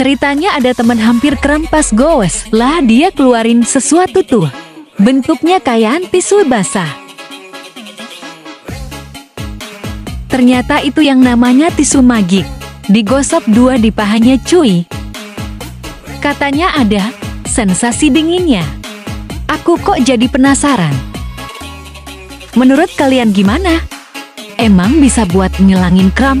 Ceritanya ada teman hampir kerampas gowes. Lah dia keluarin sesuatu tuh. Bentuknya kayak tisu basah. Ternyata itu yang namanya tisu magik. Digosok dua di pahanya cuy. Katanya ada sensasi dinginnya. Aku kok jadi penasaran. Menurut kalian gimana? Emang bisa buat ngilangin kram?